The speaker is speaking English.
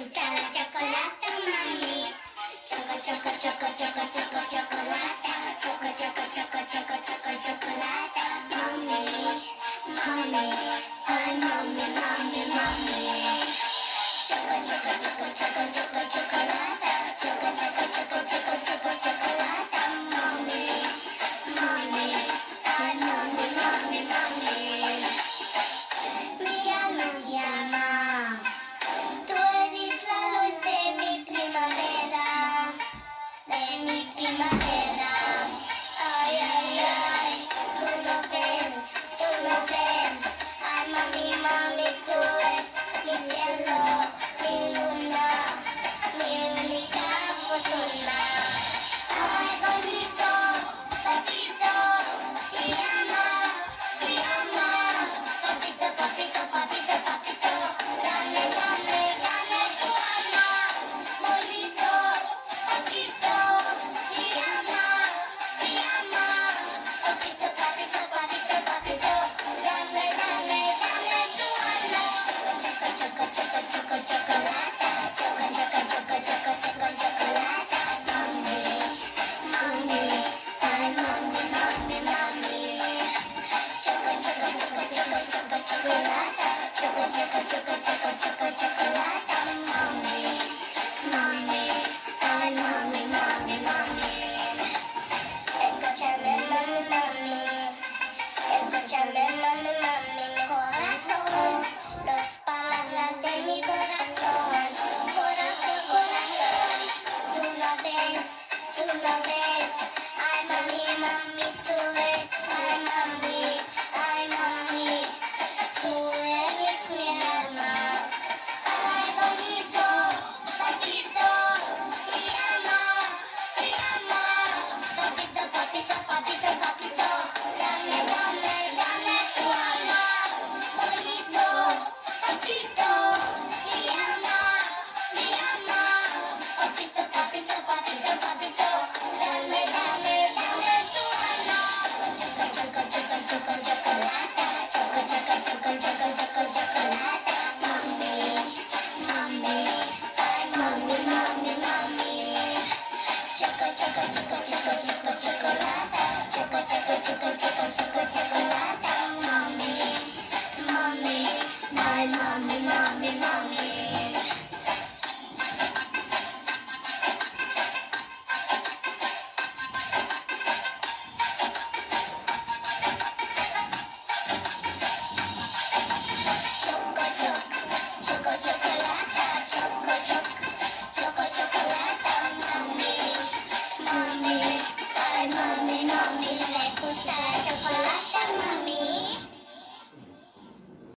gusta la chocolate, mami. Choco, choco, choco, choco, choco, chocolate. Choco, choco, choco, choco, choco, chocolata. Mami, mami, ay, mami, mami. Choco, choco, choco, choco, choco, chocolate. Mommy, mommy, I'm mommy, mommy, mommy. mommy, mommy, mommy, mommy.